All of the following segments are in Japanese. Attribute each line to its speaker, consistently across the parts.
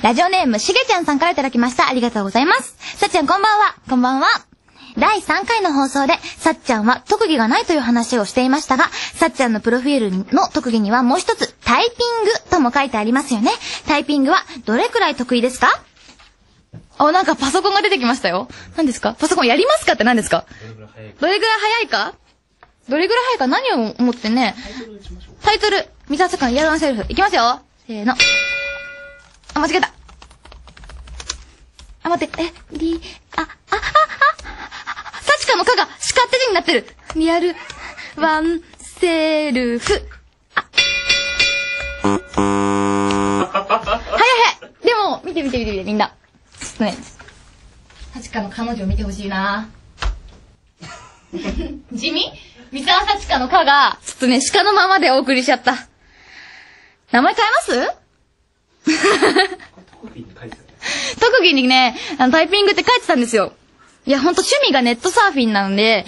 Speaker 1: ラジオネーム、しげちゃんさんからいただきました。ありがとうございます。さっちゃんこんばんは。こんばんは。第3回の放送で、さっちゃんは特技がないという話をしていましたが、さっちゃんのプロフィールの特技にはもう一つ、タイピングとも書いてありますよね。タイピングはどれくらい得意ですか？あ、なんかパソコンが出てきましたよ。何ですか？パソコンやりますかって何ですか？どれぐらい早いか？どれぐらい早いか？何を思ってね。タイトル、三沢さん、ヤダンセルフ。いきますよ。せーの。あ、間違えた。あ、待って、え、り、あ、あ、あ、あ、サチカのかが叱って字になってる。リアル、ワン、セルフ。あ。早い早いでも、見て見て見て見て、みんな。ちょっとね、サチカの彼女を見てほしいな 地味？三沢幸香のかが、ちょっとね、鹿のままでお送りしちゃった。名前変えます？特技にね、あの、タイピングって書いてたんですよ。いや、ほんと趣味がネットサーフィンなので、ね、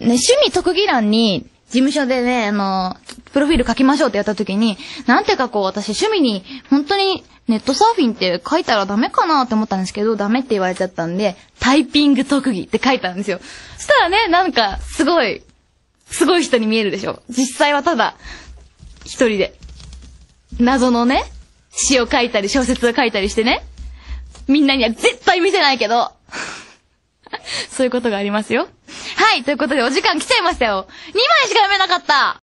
Speaker 1: 趣味特技欄に、事務所でね、あの、プロフィール書きましょうってやった時に、なんて書こう、私趣味に、本当にネットサーフィンって書いたらダメかなって思ったんですけど、ダメって言われちゃったんで、タイピング特技って書いたんですよ。そしたらね、なんか、すごい、すごい人に見えるでしょ。実際はただ、一人で、謎のね、詩を書いたり小説を書いたりしてね、みんなには絶対見せないけど、そういうことがありますよ。はい、ということでお時間来ちゃいましたよ。2枚しか読めなかった